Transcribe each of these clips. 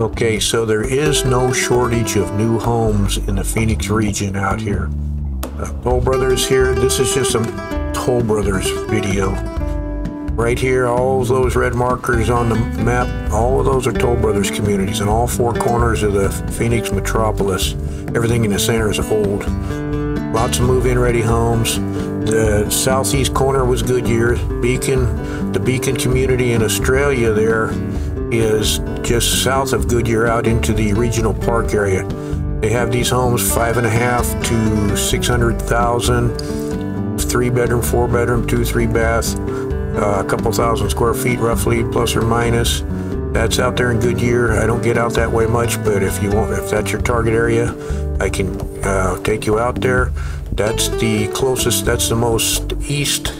Okay, so there is no shortage of new homes in the Phoenix region out here. Uh, Toll Brothers here, this is just a Toll Brothers video. Right here, all those red markers on the map, all of those are Toll Brothers communities in all four corners of the Phoenix metropolis. Everything in the center is old. Lots of move-in ready homes. The southeast corner was Goodyear. Beacon, the Beacon community in Estrella there is just south of Goodyear out into the regional park area. They have these homes five and a half to 600,000, three bedroom, four bedroom, two, three bath, uh, a couple thousand square feet roughly, plus or minus. That's out there in Goodyear. I don't get out that way much, but if you want, if that's your target area, I can uh, take you out there. That's the closest, that's the most east,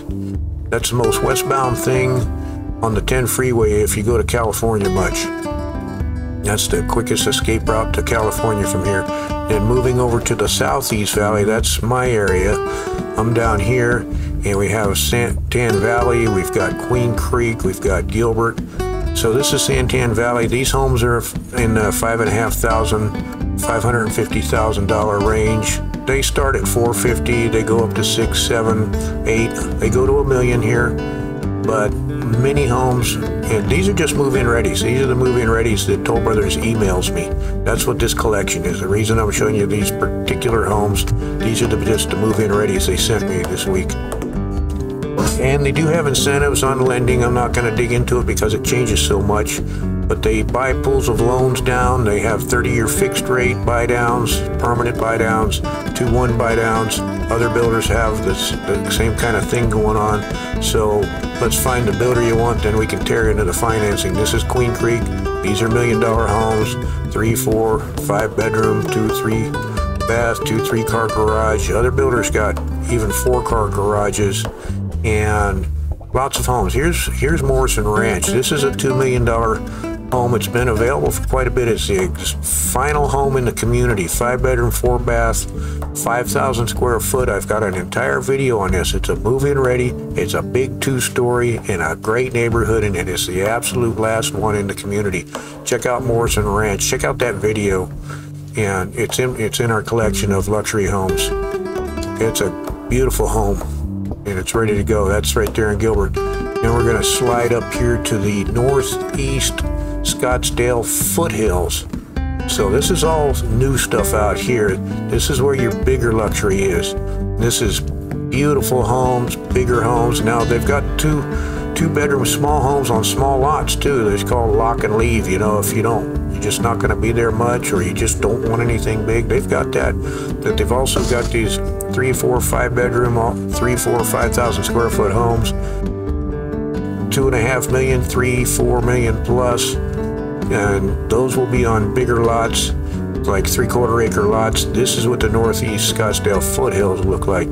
that's the most westbound thing on the 10 freeway if you go to California much. That's the quickest escape route to California from here. And moving over to the Southeast Valley, that's my area. I'm down here, and we have Santan Valley, we've got Queen Creek, we've got Gilbert. So this is Santan Valley. These homes are in the five and a half thousand, five hundred fifty thousand dollar range. They start at 450, they go up to six, seven, eight. They go to a million here, but many homes, and these are just move-in readies. These are the move-in readies that Toll Brothers emails me. That's what this collection is. The reason I'm showing you these particular homes, these are the, just the move-in readies they sent me this week. And they do have incentives on lending. I'm not going to dig into it because it changes so much. But they buy pools of loans down. They have 30-year fixed rate buy downs, permanent buy downs, 2-1 buy downs. Other builders have this, the same kind of thing going on. So let's find the builder you want, then we can tear into the financing. This is Queen Creek. These are million dollar homes, three, four, five bedroom, two, three bath, two, three car garage. Other builders got even four car garages and lots of homes. Here's here's Morrison Ranch. This is a two million dollar home. It's been available for quite a bit. It's the final home in the community. Five bedroom, four bath, 5,000 square foot. I've got an entire video on this. It's a move-in ready. It's a big two-story in a great neighborhood, and it is the absolute last one in the community. Check out Morrison Ranch. Check out that video, and it's in it's in our collection of luxury homes. It's a beautiful home, and it's ready to go. That's right there in Gilbert. Then we're going to slide up here to the northeast Scottsdale foothills. So this is all new stuff out here. This is where your bigger luxury is. This is beautiful homes, bigger homes. Now they've got two two bedroom small homes on small lots too. It's called lock and leave. You know, if you don't, you're just not going to be there much, or you just don't want anything big. They've got that. But they've also got these three, four, five bedroom, three, four, five thousand square foot homes. Two and a half million, three, four million plus and those will be on bigger lots, like three quarter acre lots. This is what the northeast Scottsdale foothills look like.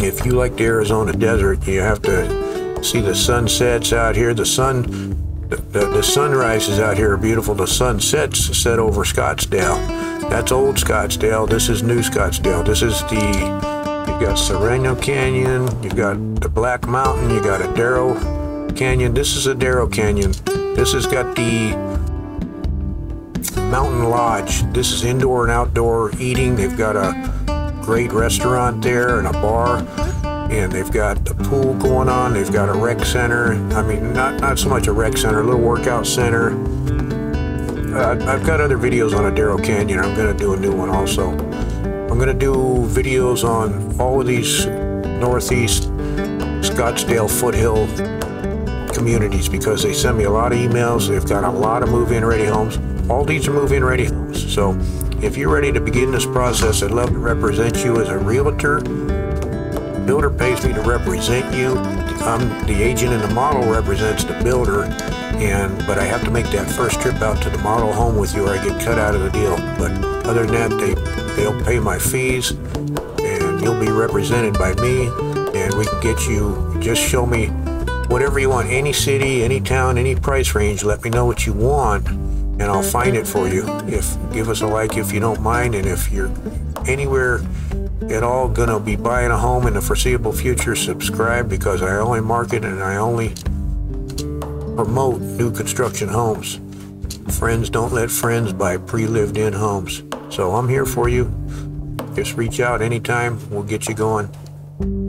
If you like the Arizona desert, you have to see the sunsets out here. The sun, the, the, sunrises out here are beautiful. The sunsets set over Scottsdale. That's old Scottsdale. This is new Scottsdale. This is the, you've got Sereno Canyon, you've got the Black Mountain, you got Adero Canyon. This is Adero Canyon. This has got the Mountain Lodge. This is indoor and outdoor eating. They've got a great restaurant there and a bar. And they've got a pool going on. They've got a rec center. I mean, not, not so much a rec center, a little workout center. Uh, I've got other videos on Adero Canyon. I'm going to do a new one also. I'm going to do videos on all of these northeast Scottsdale foothill communities because they send me a lot of emails. They've got a lot of move-in ready homes. All these are move-in ready homes. So if you're ready to begin this process, I'd love to represent you as a realtor. Builder pays me to represent you. I'm the agent and the model represents the builder. And but I have to make that first trip out to the model home with you or I get cut out of the deal. But other than that, they, they'll pay my fees and you'll be represented by me and we can get you, just show me whatever you want, any city, any town, any price range, let me know what you want and I'll find it for you. If give us a like if you don't mind and if you're anywhere at all gonna be buying a home in the foreseeable future, subscribe because I only market and I only promote new construction homes. Friends don't let friends buy pre-lived in homes. So I'm here for you. Just reach out anytime. We'll get you going.